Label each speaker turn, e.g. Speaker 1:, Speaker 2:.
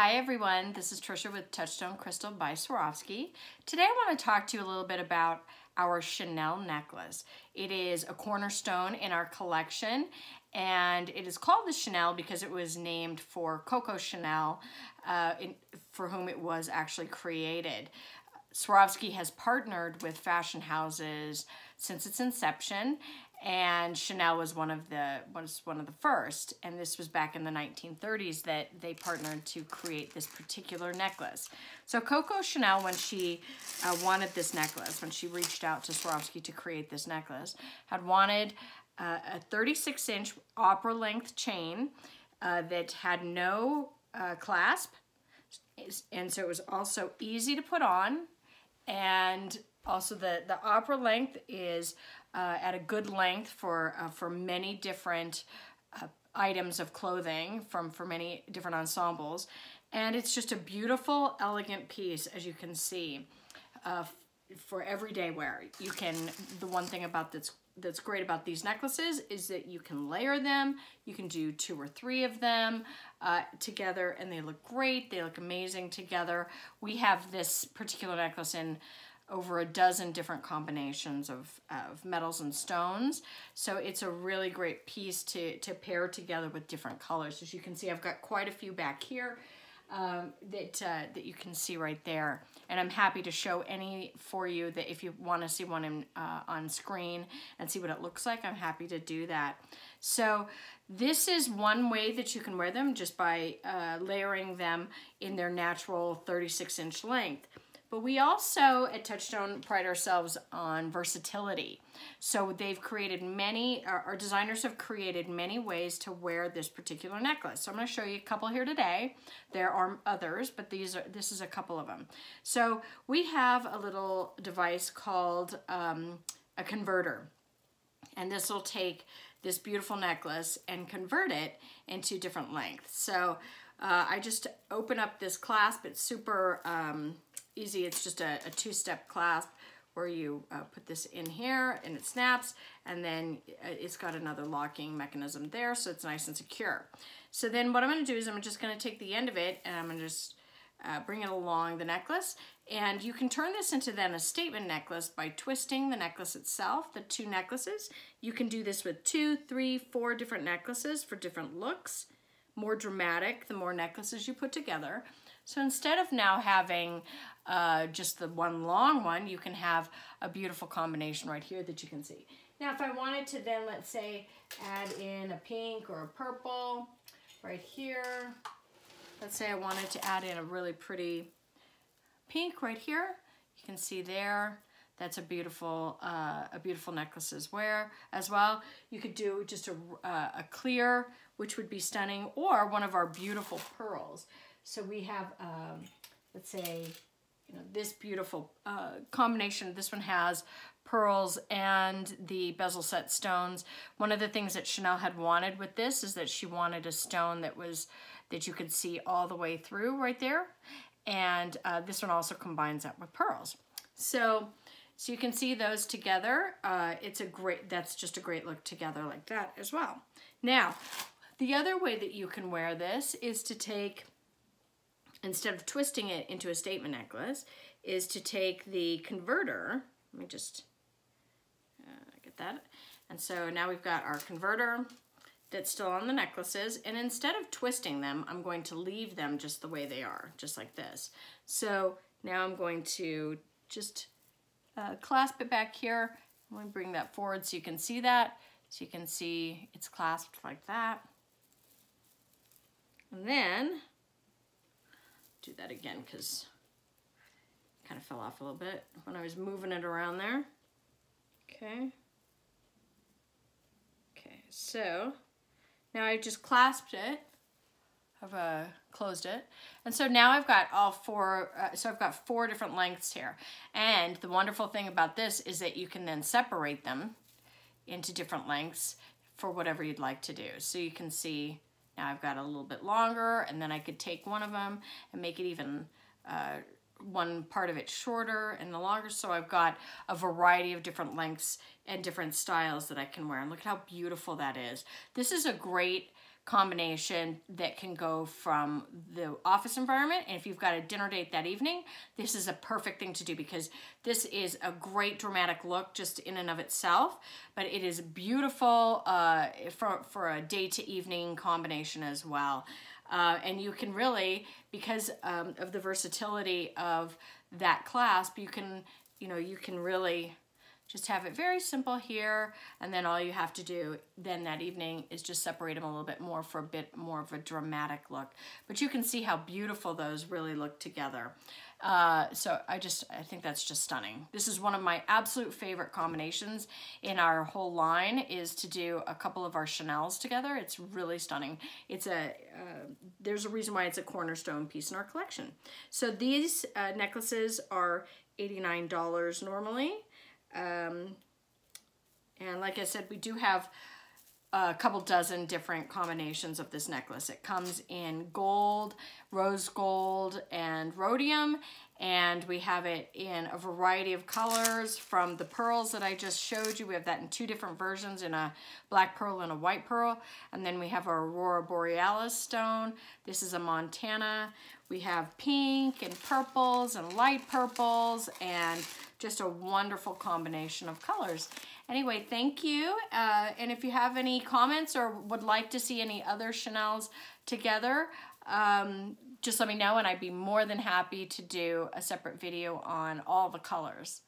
Speaker 1: Hi everyone, this is Trisha with Touchstone Crystal by Swarovski. Today I want to talk to you a little bit about our Chanelle necklace. It is a cornerstone in our collection and it is called the Chanelle because it was named for Coco Chanel, uh, in, for whom it was actually created. Swarovski has partnered with fashion houses since its inception and Chanel was one of the was one of the first. And this was back in the 1930s that they partnered to create this particular necklace. So Coco Chanel when she uh, wanted this necklace when she reached out to Swarovski to create this necklace had wanted uh, a 36 inch opera length chain uh, that had no uh, clasp. And so it was also easy to put on. And also the the opera length is uh, at a good length for, uh, for many different uh, items of clothing from for many different ensembles. And it's just a beautiful, elegant piece, as you can see, uh, for everyday wear. You can, the one thing about that's that's great about these necklaces is that you can layer them. You can do two or three of them uh, together and they look great. They look amazing together. We have this particular necklace in over a dozen different combinations of, of metals and stones. So it's a really great piece to, to pair together with different colors. As you can see, I've got quite a few back here um, that, uh, that you can see right there. And I'm happy to show any for you that if you want to see one in, uh, on screen and see what it looks like, I'm happy to do that. So this is one way that you can wear them just by uh, layering them in their natural 36 inch length. But we also at Touchstone pride ourselves on versatility. So they've created many, our, our designers have created many ways to wear this particular necklace. So I'm gonna show you a couple here today. There are others, but these are this is a couple of them. So we have a little device called um, a converter. And this will take this beautiful necklace and convert it into different lengths. So uh, I just open up this clasp. It's super um, easy. It's just a, a two-step clasp where you uh, put this in here and it snaps and then uh, it's got another locking mechanism there so it's nice and secure. So then what I'm going to do is I'm just going to take the end of it and I'm going to just uh, bring it along the necklace and you can turn this into then a statement necklace by twisting the necklace itself, the two necklaces. You can do this with two, three, four different necklaces for different looks. More dramatic the more necklaces you put together. So instead of now having uh, just the one long one, you can have a beautiful combination right here that you can see. Now, if I wanted to then, let's say, add in a pink or a purple right here. Let's say I wanted to add in a really pretty pink right here. You can see there. That's a beautiful, uh, a beautiful necklace as, wear, as well. You could do just a, uh, a clear, which would be stunning, or one of our beautiful pearls. So we have, um, let's say, you know, this beautiful uh, combination. This one has pearls and the bezel set stones. One of the things that Chanel had wanted with this is that she wanted a stone that was that you could see all the way through right there. And uh, this one also combines that with pearls. So, so you can see those together. Uh, it's a great, that's just a great look together like that as well. Now, the other way that you can wear this is to take instead of twisting it into a statement necklace, is to take the converter, let me just uh, get that, and so now we've got our converter that's still on the necklaces, and instead of twisting them, I'm going to leave them just the way they are, just like this. So now I'm going to just uh, clasp it back here. Going to bring that forward so you can see that. So you can see it's clasped like that. And then do that again because kind of fell off a little bit when I was moving it around there. Okay. Okay, so now I've just clasped it. I've uh, closed it. And so now I've got all four, uh, so I've got four different lengths here. And the wonderful thing about this is that you can then separate them into different lengths for whatever you'd like to do. So you can see now I've got a little bit longer and then I could take one of them and make it even uh, one part of it shorter and the longer. So I've got a variety of different lengths and different styles that I can wear. And look at how beautiful that is. This is a great combination that can go from the office environment. And if you've got a dinner date that evening, this is a perfect thing to do because this is a great dramatic look just in and of itself, but it is beautiful uh, for, for a day to evening combination as well. Uh, and you can really, because um, of the versatility of that clasp, you can, you know, you can really just have it very simple here, and then all you have to do then that evening is just separate them a little bit more for a bit more of a dramatic look. But you can see how beautiful those really look together. Uh, so I just, I think that's just stunning. This is one of my absolute favorite combinations in our whole line is to do a couple of our Chanelle's together. It's really stunning. It's a, uh, there's a reason why it's a cornerstone piece in our collection. So these uh, necklaces are $89 normally. Um, and like I said, we do have a couple dozen different combinations of this necklace. It comes in gold, rose gold, and rhodium, and we have it in a variety of colors from the pearls that I just showed you. We have that in two different versions, in a black pearl and a white pearl, and then we have our Aurora Borealis stone. This is a Montana. We have pink and purples and light purples and just a wonderful combination of colors. Anyway, thank you. Uh, and if you have any comments or would like to see any other Chanelle's together, um, just let me know and I'd be more than happy to do a separate video on all the colors.